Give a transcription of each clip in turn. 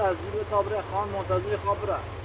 در زیر تابره خان منتظر خواب بره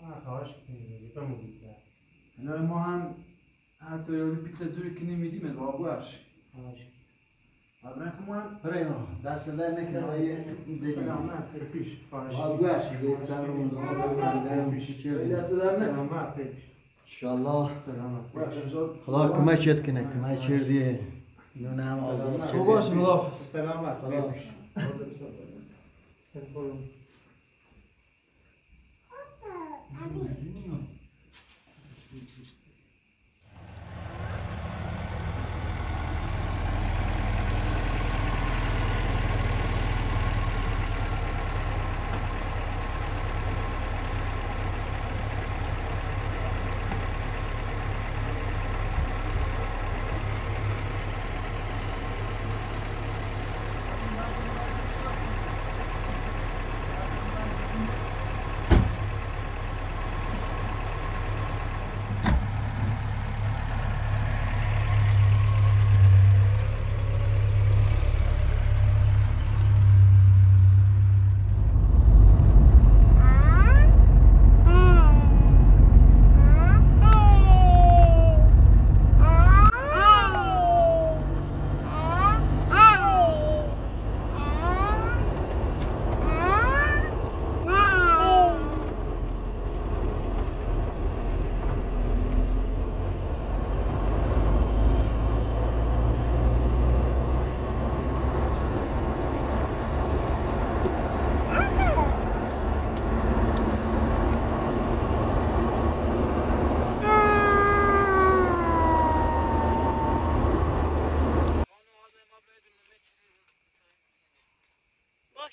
سیما خواهش کنید ما هم حتی یاری پیت زوری که نمیدیم از بابوش ما هم Prego, دست در نکنه آیه دیگه. سلامت پیش. گوشی به سر رو مزاحم پیشی خیلی چه دست در سلامت پیش. انشالله پیش خدا کمکت کنه کمک کردی. نونه هم آزاد خب کردی. باش خداحافظ سلامت خدا. پیش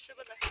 是不是？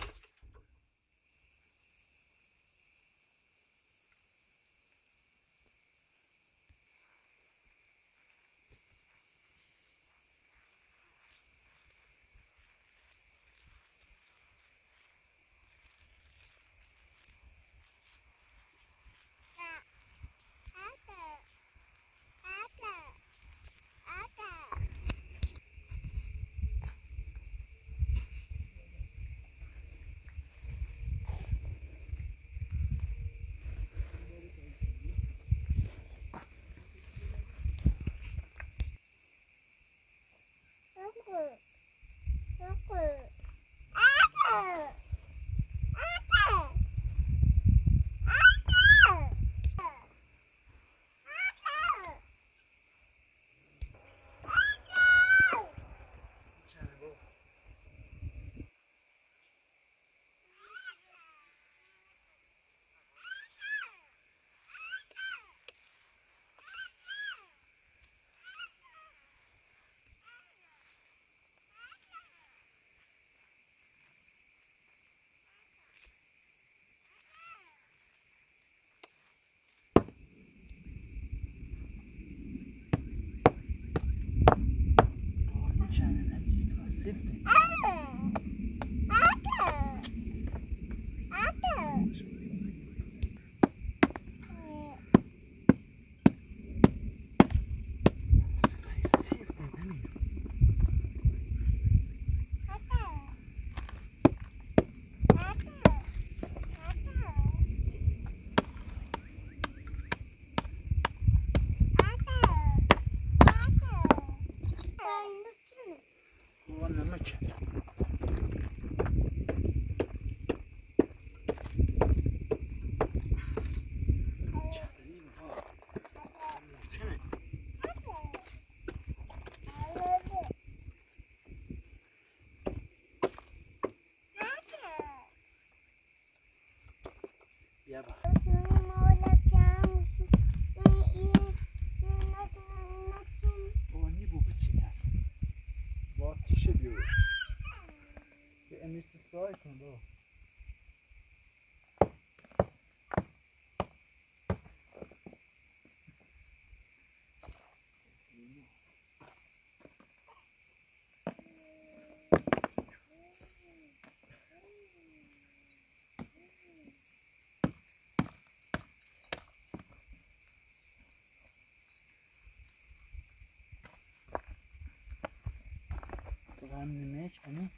Ah, mimética, né?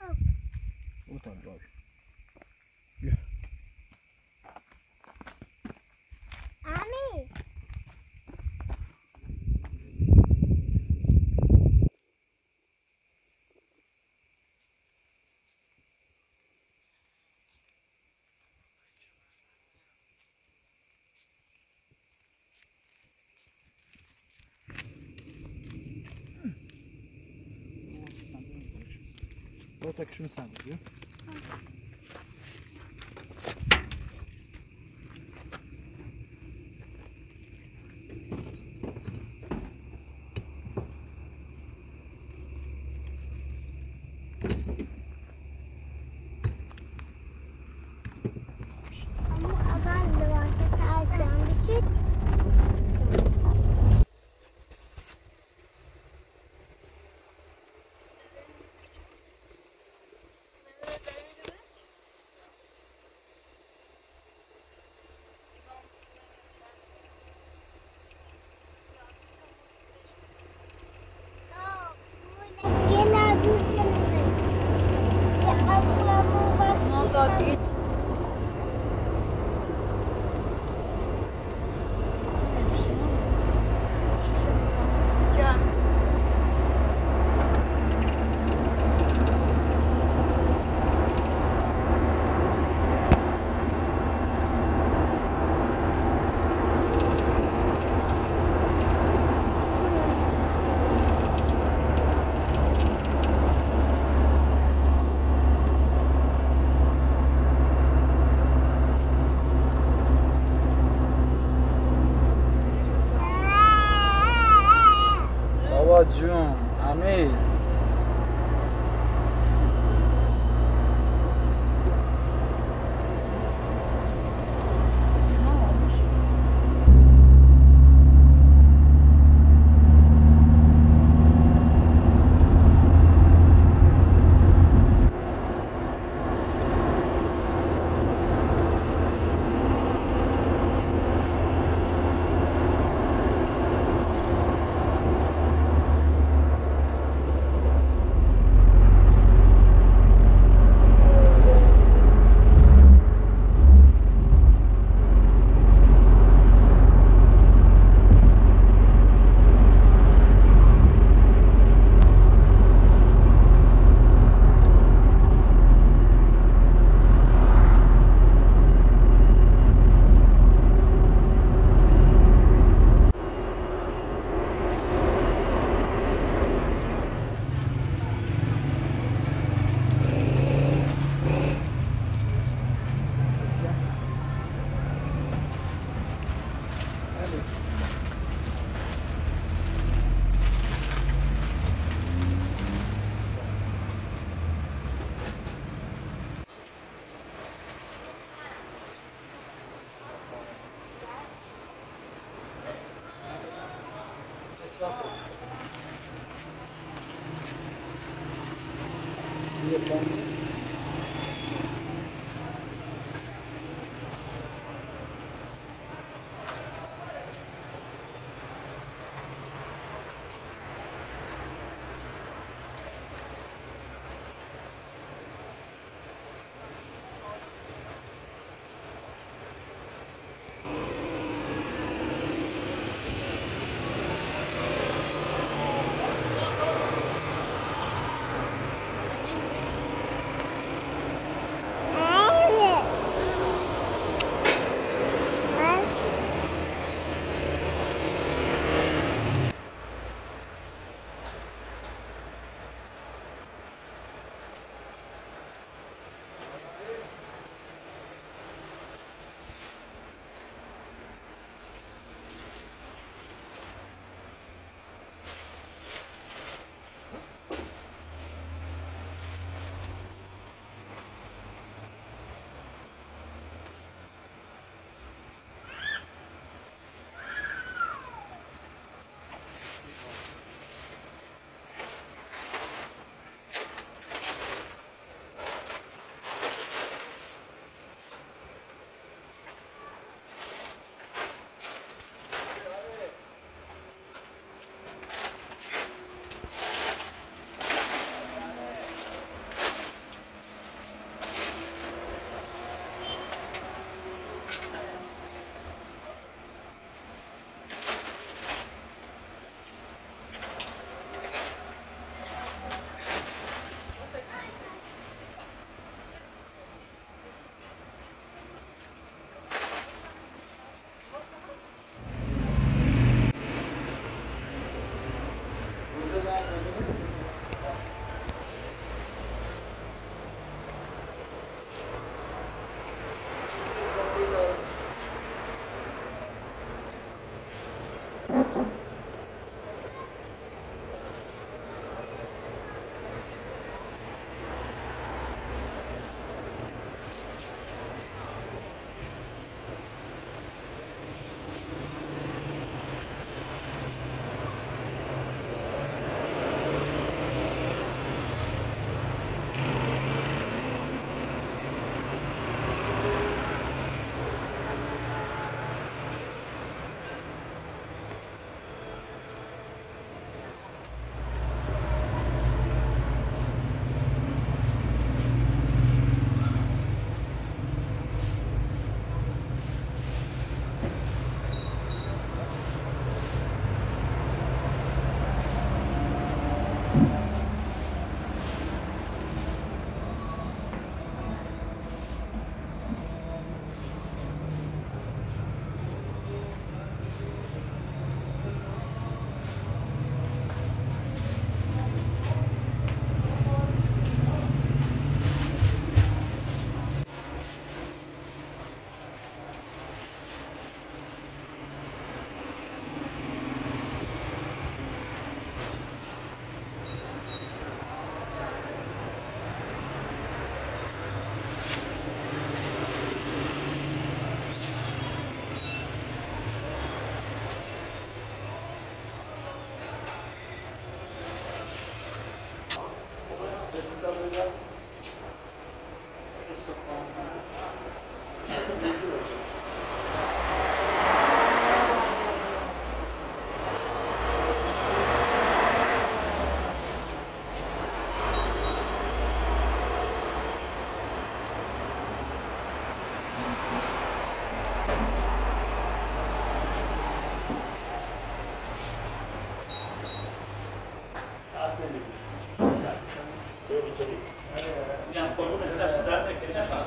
Ah. Outra droga. Öteki şunu sen diyor.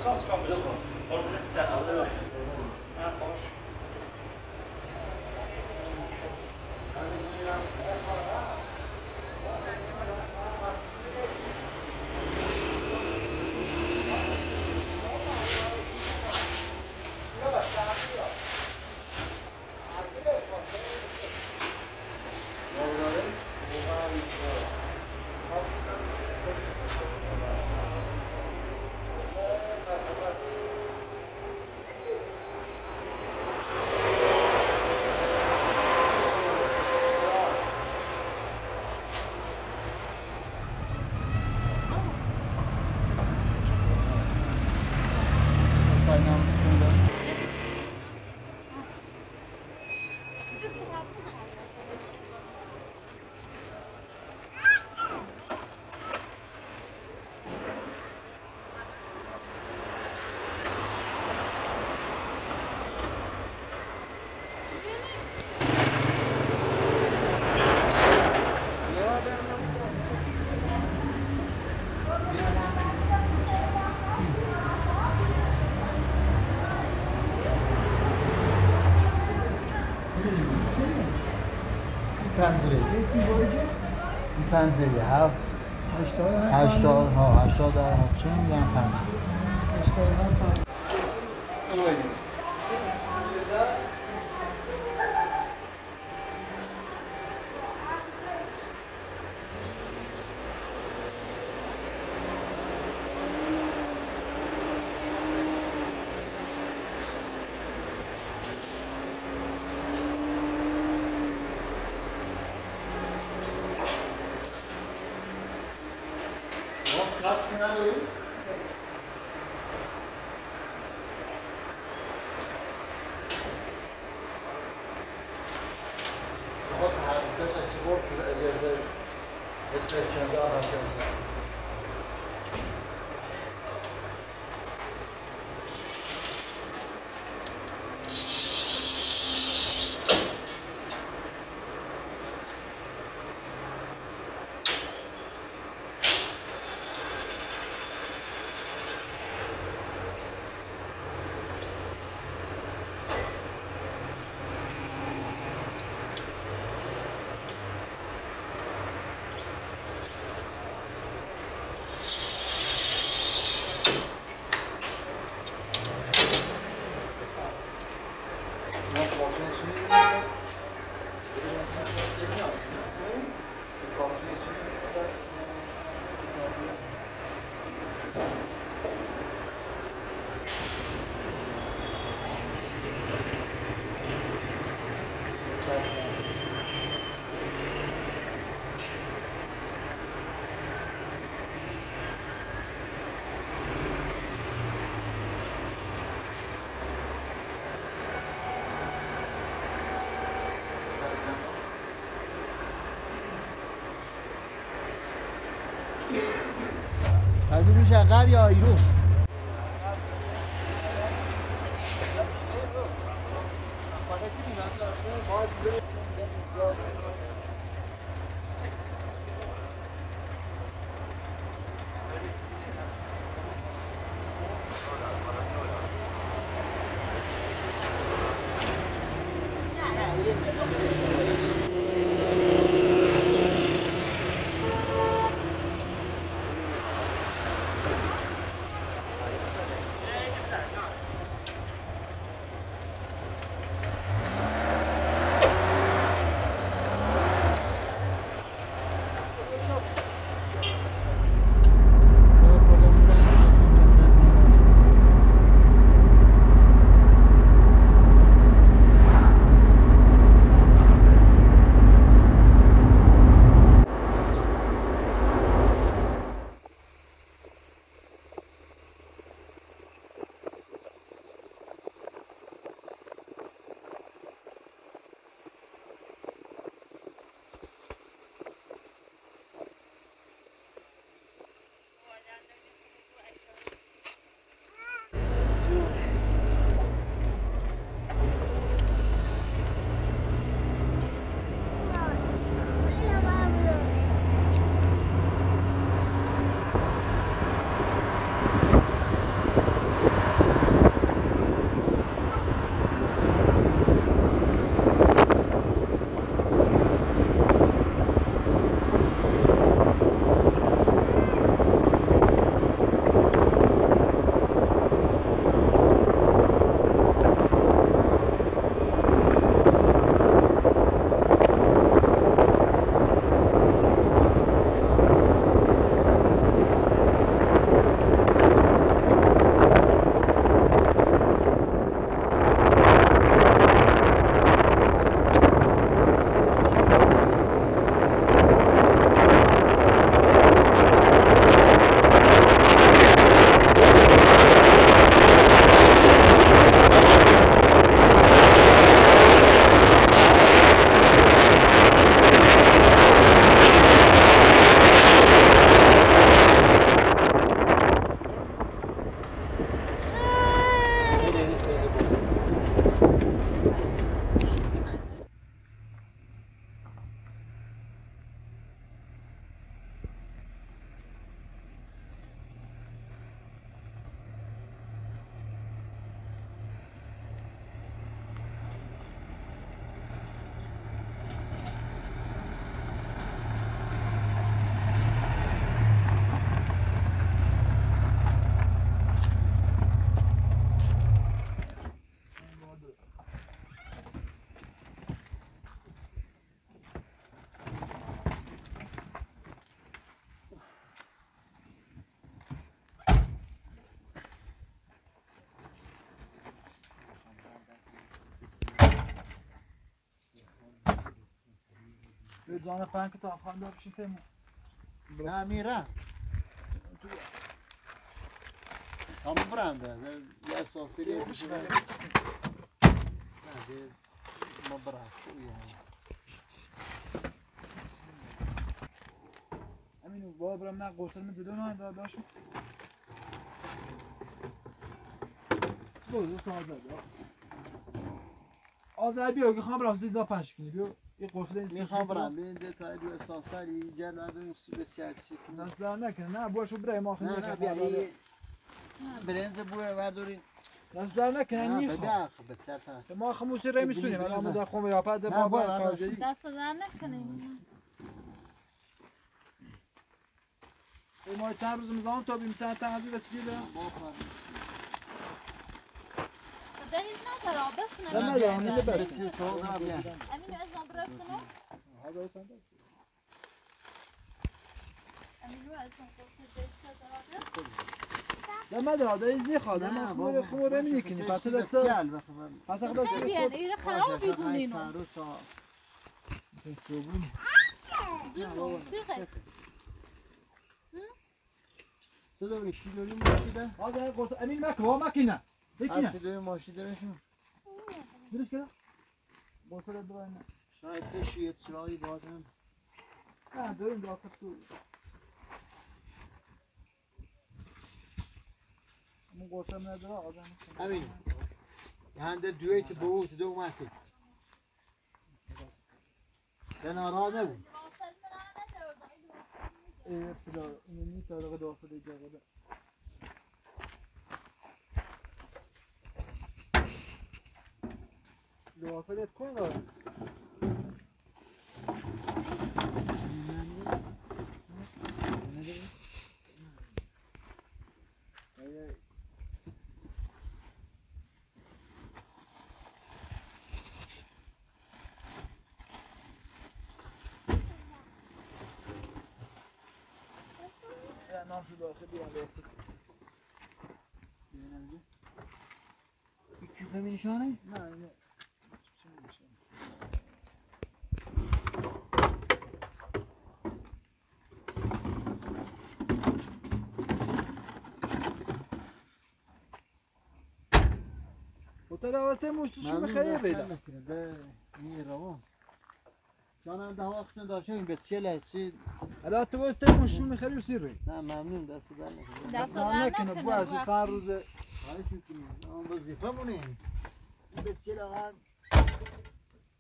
پنجره این پنجره هفت هشتاد ها هشتاد در هفتچه میگن پنجره هشتاد هم عقب یا ایرو جان پنک تا خانده بشین تیمو نه میرم. هم برنده یه اساسی دیگه. نه بشین. ده ما برم همین با برم نه من جلو نه داد داشو بود تو آزاد آزاد بیا. که خام راستی دا پنج کنی بیا. یه این می‌خوام برم. ببین ده تا دو اساسری جل نداریم سوی سیاسی کنم دست در نکنه نه باشو برای ما خیلی نه نه برنز برداریم دست در نکنه طرف ما خموسی رای میسونیم. الان مدا خم یا پد بابا دست در نکنیم ما چند روز مزان تا بیم ساعت تنظی رسیده ما فرم دهیز نداره بس نه، نه نه، یا همین نه، بس. بسیار سوال دارم، بیا. امین از نبرسنو هذا امین نبرسنو لا ما باشه، نمی کنی بسیار پس ده سیال سر بخوام. پس خیلی ده یعنی سر ایره خراب داری کیلویی ماشیده؟ هذا قلت امين ماك هو ماكينه هيك کیلویی ماشیده بشون درس كده قلت له درانا شاید بشی یه چرایی بازم اه دارين دراستك تو مو من درا آدم همین هنده دویت بود دو مکن به ناراض نبود ايه فلا اني ترى غدا وصل de ortaya koyma. Non, je dois très bien laisser. Önemli. 300 bin şu. يعني وتلاوته مش شو مخير بيدا ده می روان جانم ده وقت داشته این به چه چی؟ هلا تو شو مخير يصير نه. ممنون. دست در نکنه. دست در نکنه نکنه، باش وقت. چند روز حالا چی کنیم اون وظیفه مونه به چه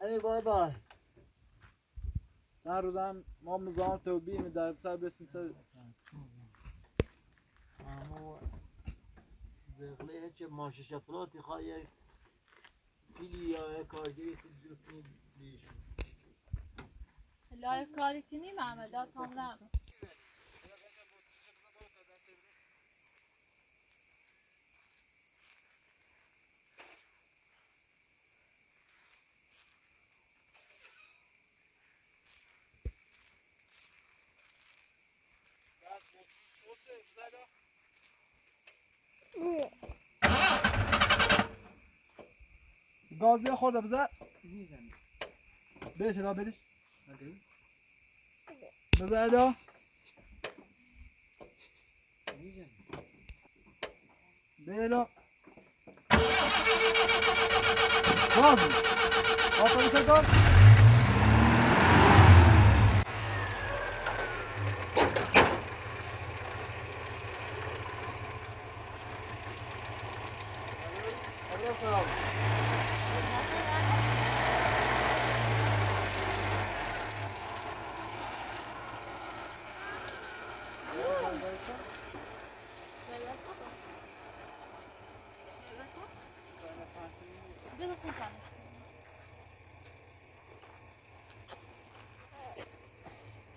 ای بای بای چند روز هم ما مزام تو بیم در سر بسین سر اما شفلاتی خواهی؟ یک پیلی یا یک کارگری چیز Gaziye xorda bize. Beliş ela beliş. Bize ela. Bela. Gaz. Atabilirsen gaz.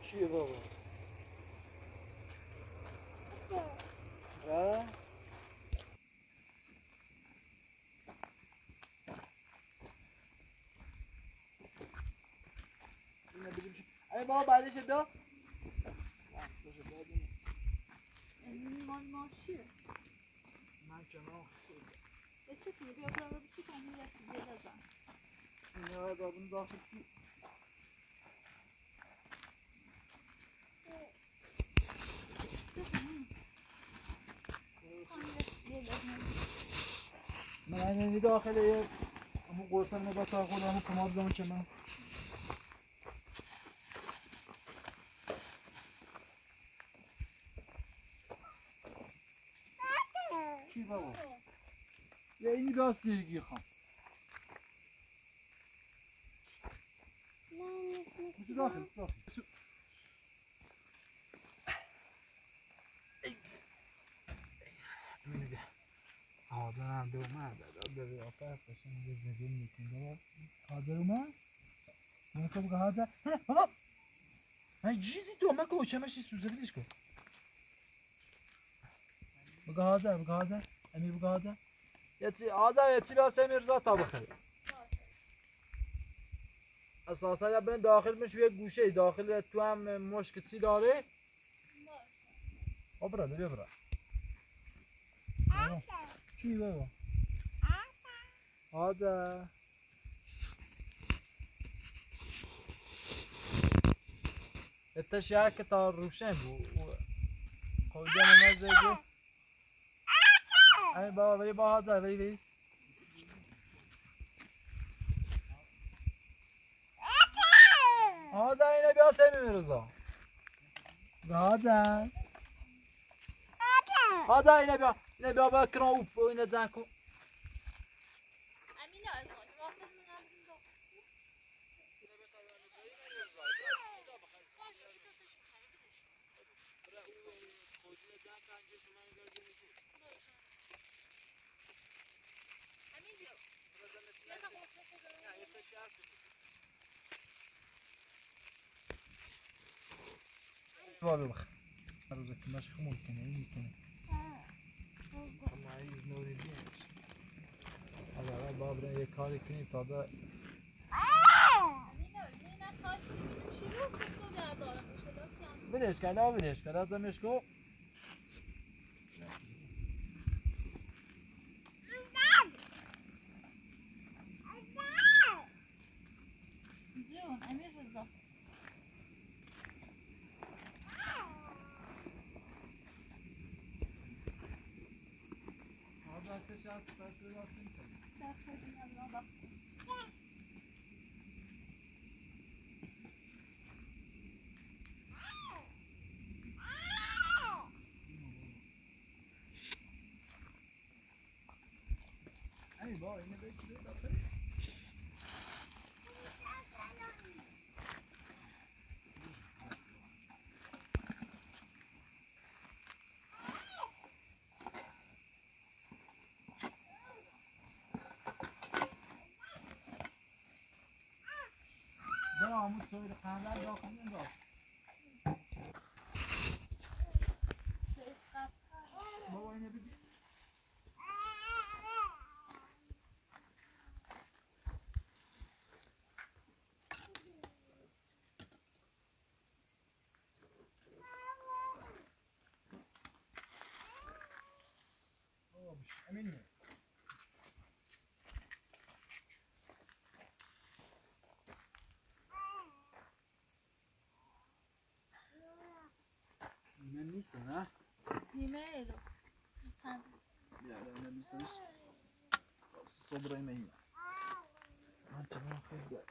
Чьи баба? Да? Aí, bom, vai, deixa eu Mol marşı. Maintenant, E çıkmıyor. Bir okula bir çık onu yersin. Bir yerden. dünyaya qadın daxil ki, Onu yersin. Bir yerden. mənə indi daxil edir. Amma qoysan nə qatar qoyar, amma kamaz zaman kəmən. راست دیگی خواهم بسو داخل داخل بسو. میگه آدم دو مرد دو قیافه باشن یه زبون می‌کنه حاضر اومد؟ من تو بگه حاضر. نه بابا. من چیزی تو؟ من کوچمش سوزه بیدش کن. بگه حاضر بگه حاضر. امیر بگه حاضر. چی حاضر یه چی باسه میرزا تا بخیر. اساسا یا برن داخل میشه یه گوشه داخل تو هم مشک چی داره آبرا بیا برا. چی بابا؟ انت شاك تا روشن بو خود ای بابا ولی با هذا ولی ولی هذا اینه بیا سمی میرزا هذا هذا اینه بیا اینه بیا با کران اوپ اینه زن کن بابا بخ روزك ماشي خمول كان عيني كان الله عايز نور الدين هذا بابا یه کاری کنی تا دا بنش کن نه بنش کن از دمش کو جون امیر رضا هذا تشات فتوى ای با اینه بگیره داخل ده عمود سویل قهوه داخل نگاه بابا اینه بگیر بابا مش امين misin ha? Yemeğe yedim. Bir yerden verirseniz sobra yemeğim. Ben tamam kız gel.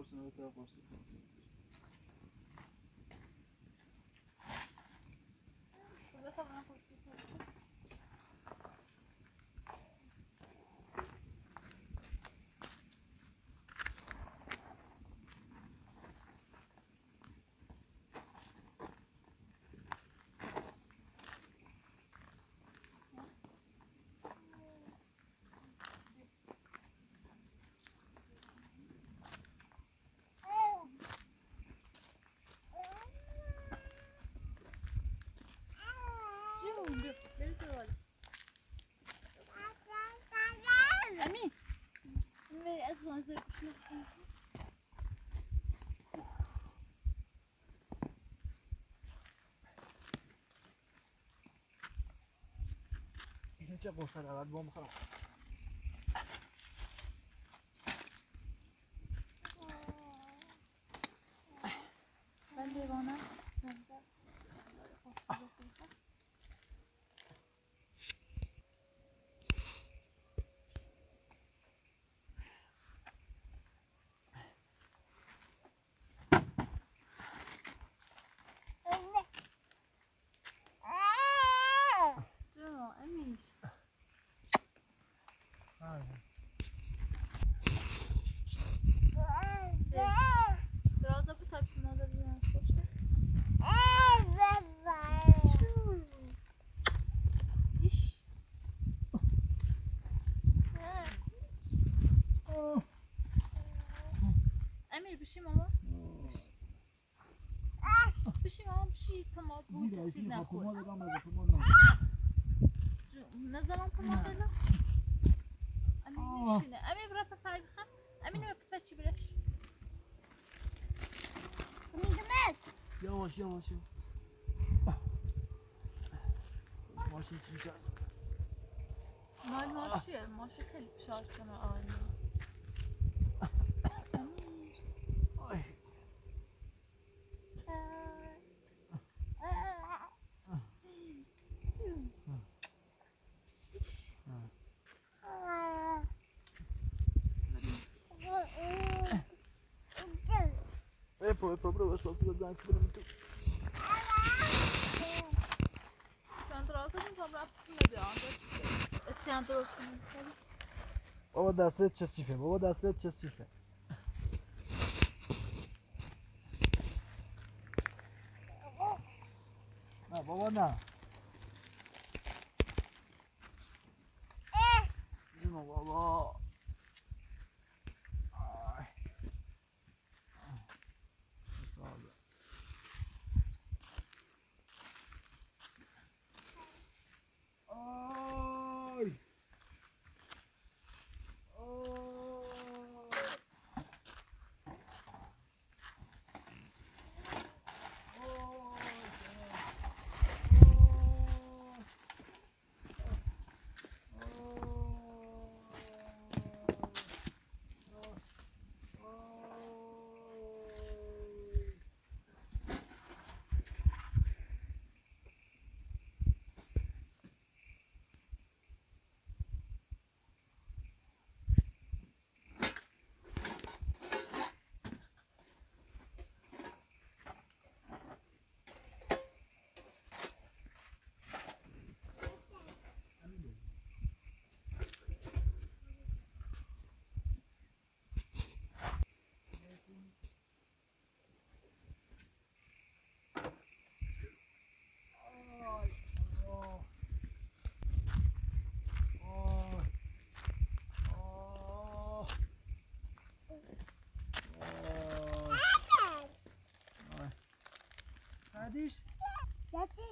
portion of the purpose. ముగ్గురు వెళ్ళిపోవాలి Ami, ich will erstmal so schnappen. Ich bin ja wohl schon, aber warum kann? Emir bir şey mi ama? Bir şey mi ama bir şey tamam bu ikisinden koy. Ne zaman tamam dedi? Emir işine. Emir bırak sahibi ha. Emir ve pipetçi bırak. Yavaş yavaş yavaş. Maşın için çağır. Mal maaşı, poi proprio verso la zanca per un Sen durakladın sonra bıraktım da bir anda.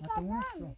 Nasıl olmuşsun?